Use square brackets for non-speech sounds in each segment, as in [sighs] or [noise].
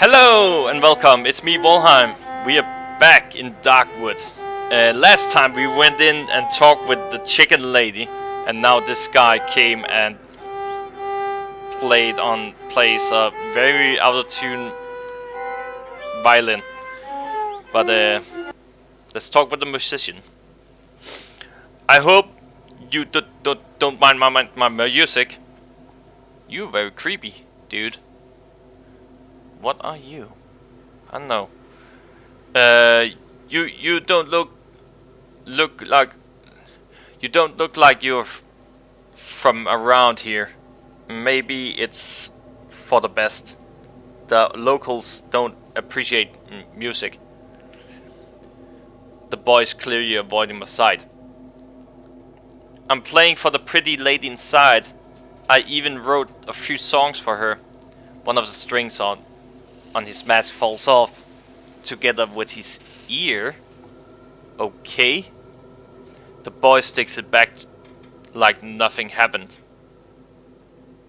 Hello and welcome, it's me Volheim. We are back in Darkwood. Uh, last time we went in and talked with the chicken lady and now this guy came and played on plays a very out of tune violin. But uh, let's talk with the musician. I hope you do, do, don't mind my, my, my music. You're very creepy, dude. What are you? I don't know. Uh, you you don't look look like you don't look like you're from around here. Maybe it's for the best. The locals don't appreciate music. The boy's clearly avoiding my sight. I'm playing for the pretty lady inside. I even wrote a few songs for her. One of the strings on on his mask falls off together with his ear. Okay. The boy sticks it back like nothing happened.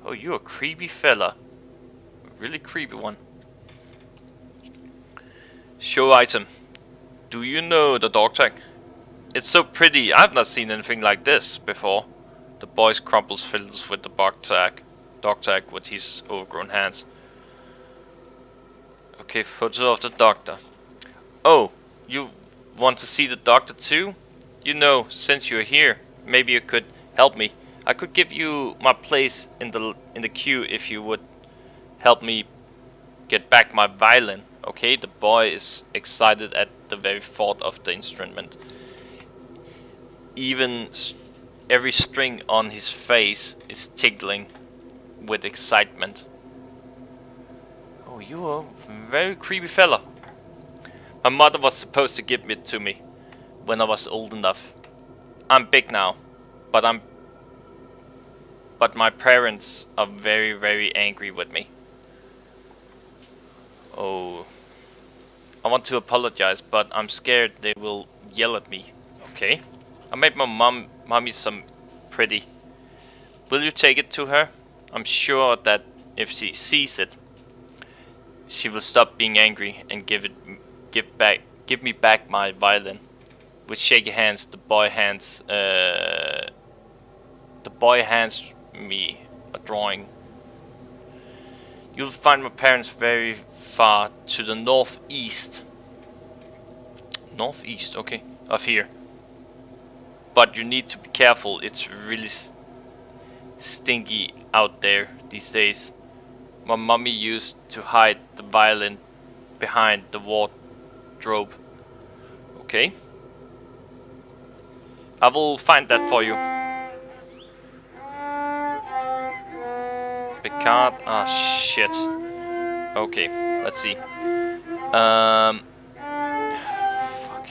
Oh, you're a creepy fella. Really creepy one. Show item. Do you know the dog tag? It's so pretty. I've not seen anything like this before. The boy crumples fiddles with the dog tag, dog tag with his overgrown hands. Okay, photo of the doctor. Oh, you want to see the doctor too? You know, since you're here, maybe you could help me. I could give you my place in the in the queue if you would help me get back my violin. Okay, the boy is excited at the very thought of the instrument. Even every string on his face is tingling with excitement. Oh, you are a very creepy fella. My mother was supposed to give it to me when I was old enough. I'm big now, but I'm but my parents are very very angry with me. Oh. I want to apologize, but I'm scared they will yell at me. Okay. I made my mom mommy some pretty. Will you take it to her? I'm sure that if she sees it, she will stop being angry and give it give back give me back my violin. With shaky hands the boy hands uh, the boy hands me a drawing. You'll find my parents very far to the northeast. Northeast, okay, of here. But you need to be careful, it's really stinky out there these days. My mommy used to hide the violin behind the wardrobe. Okay. I will find that for you. Picard. Ah, shit. Okay, let's see. Um. Fuck.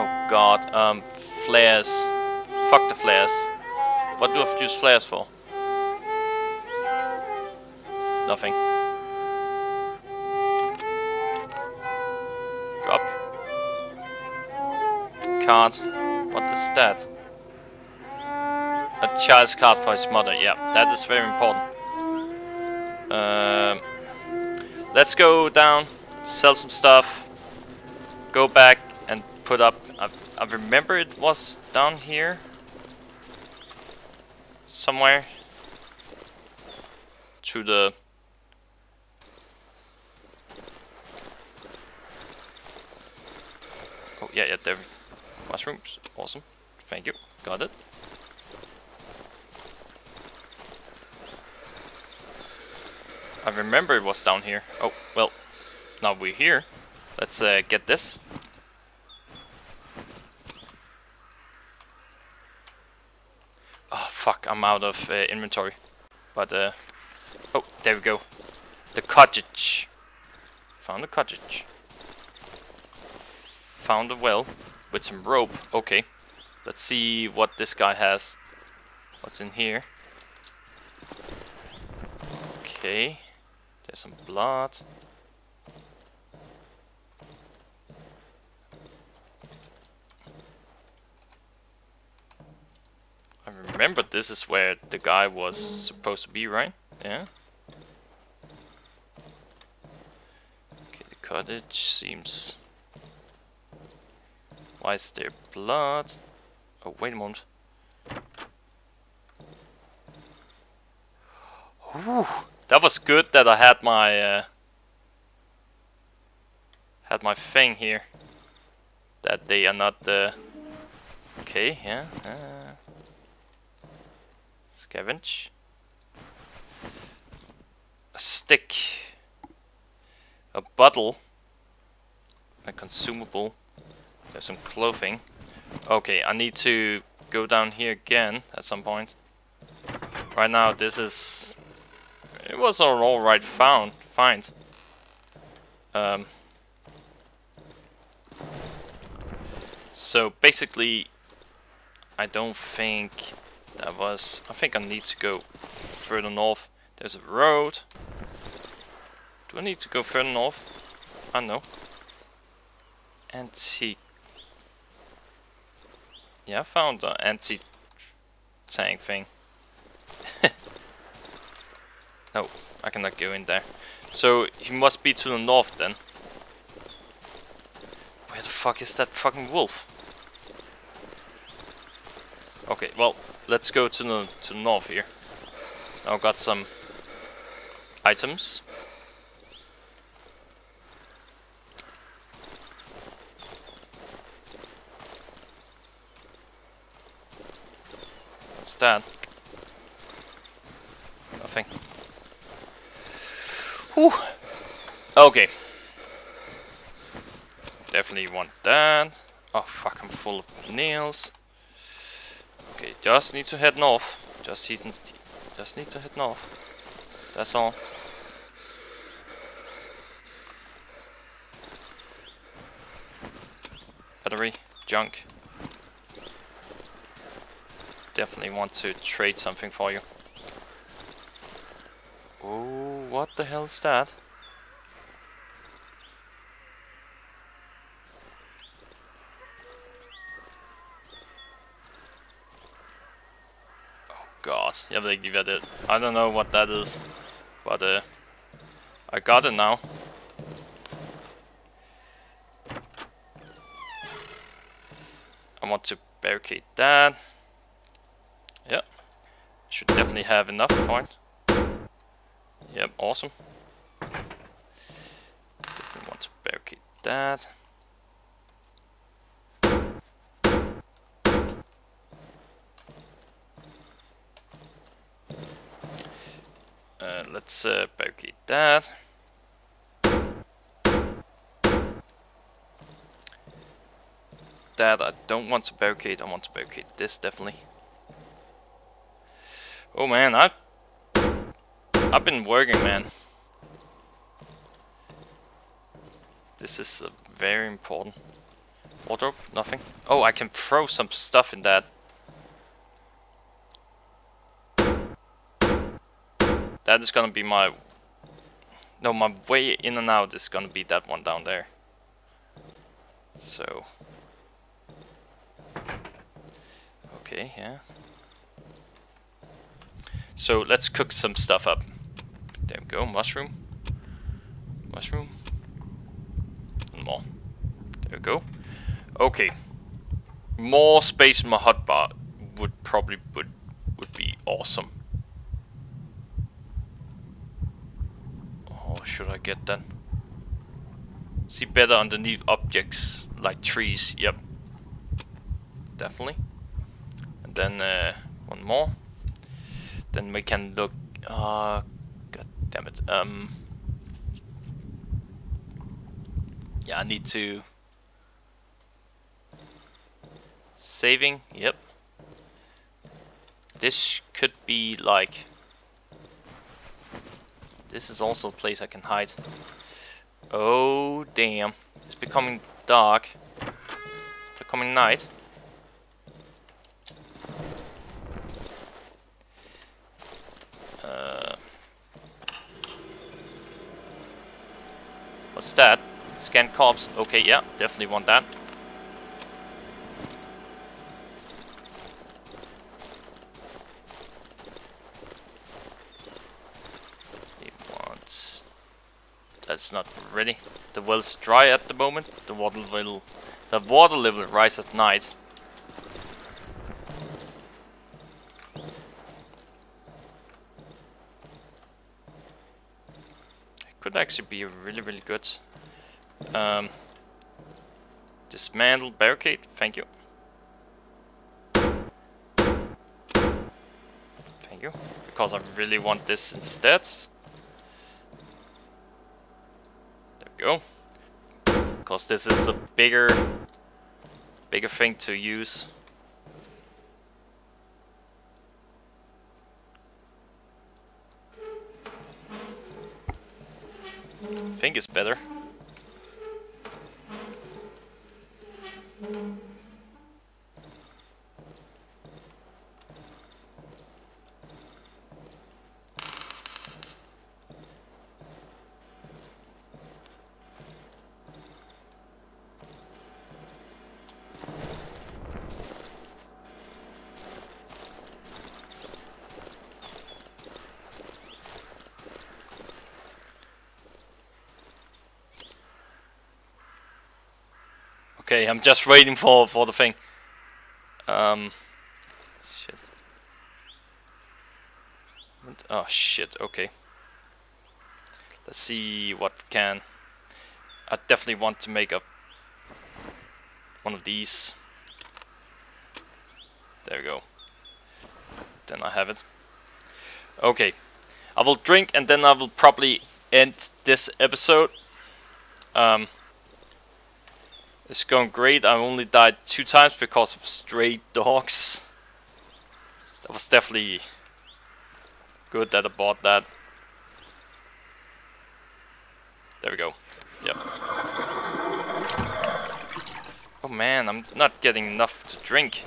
Oh god. Um. Flares. Fuck the flares. What do I use flares for? Nothing. Drop. Card. What is that? A child's card for his mother. Yeah, that is very important. Um, let's go down, sell some stuff, go back and put up. I, I remember it was down here somewhere to the oh yeah yeah there mushrooms awesome thank you got it I remember it was down here oh well now we're here let's uh, get this Oh, fuck, I'm out of uh, inventory. But, uh, oh, there we go. The cottage. Found the cottage. Found a well with some rope. Okay. Let's see what this guy has. What's in here? Okay. There's some blood. I remember this is where the guy was supposed to be, right? Yeah. Okay, the cottage seems... Why is there blood? Oh, wait a moment. Ooh, that was good that I had my... Uh, had my thing here. That they are not the... Okay, yeah. Uh, scavenge. A stick. A bottle. A consumable. There's some clothing. Okay, I need to go down here again at some point. Right now, this is... It was an alright found, find. Um, so basically, I don't think that was... I think I need to go further north. There's a road. Do I need to go further north? I don't know. Antique. Yeah, I found the anti-tank thing. no, [laughs] oh, I cannot go in there. So, he must be to the north then. Where the fuck is that fucking wolf? Okay, well, let's go to the to the north here. I've got some items. What's that? Nothing. Whew. Okay. Definitely want that. Oh fuck, I'm full of nails. Okay, just need to head north. Just just need to head north. That's all. Battery, junk. Definitely want to trade something for you. Oh, what the hell is that? Oh god, jävla give it. I don't know what that is, but uh, I got it now. I want to barricade that. Yep, should definitely have enough point. Yep, awesome. Definitely want to barricade that. let's uh, barricade that. That I don't want to barricade, I want to barricade this definitely. Oh man, I I've been working man. This is uh, very important. Wardrobe, nothing. Oh, I can throw some stuff in that. That is gonna be my... No, my way in and out is gonna be that one down there. So... Okay, yeah. So let's cook some stuff up. There we go, mushroom. Mushroom. And more. There we go. Okay. More space in my hotbar would probably would would be awesome. Oh should I get then? See better underneath objects like trees, yep. Definitely. And then uh, one more. Then we can look uh god damn it. Um Yeah, I need to saving, yep. This could be like this is also a place I can hide. Oh, damn. It's becoming dark. It's becoming night. Scan corpse. Okay, yeah, definitely want that. It wants... That's not ready. The well's dry at the moment. The water will... The water level rise at night. could actually be really really good um, dismantle barricade. Thank you. Thank you. Because I really want this instead. There we go. Because this is a bigger, bigger thing to use. I think it's better. うん Okay, I'm just waiting for for the thing. Um, shit. Oh shit. Okay. Let's see what we can. I definitely want to make a one of these. There we go. Then I have it. Okay. I will drink and then I will probably end this episode. Um, it's going great. I only died two times because of stray dogs. That was definitely good that I bought that. There we go. Yep. Oh man, I'm not getting enough to drink.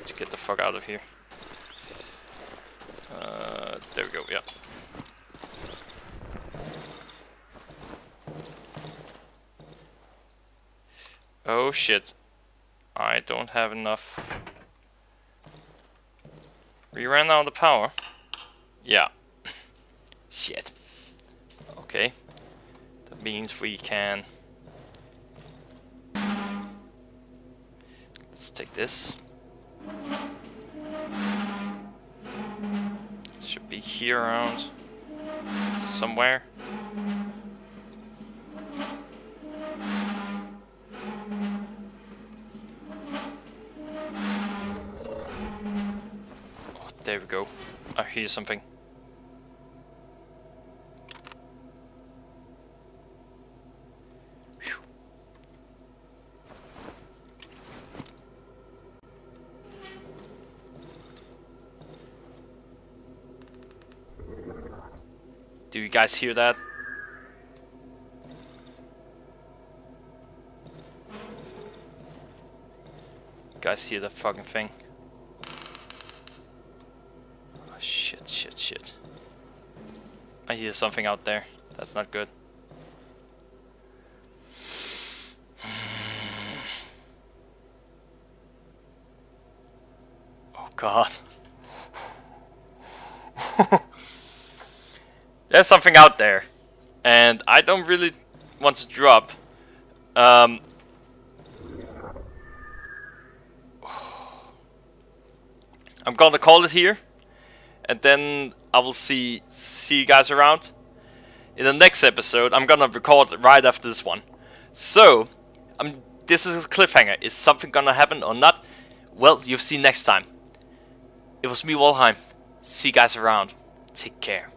Let's get the fuck out of here. Uh, there we go, yeah. Oh shit. I don't have enough. We ran out of power. Yeah. [laughs] shit. Okay. That means we can... Let's take this. Should be here around somewhere. There we go. I hear something. Do you guys hear that? Guys see the fucking thing? Shit. shit. I hear something out there. That's not good. [sighs] Oh god. [laughs] There's something out there. And I don't really want to drop. Um, [sighs] I'm gonna call it here and then I will see see you guys around. In the next episode, I'm gonna record right after this one. So, um, this is a cliffhanger. Is something gonna happen or not? Well, you'll see next time. It was me, Volheim. See you guys around. Take care.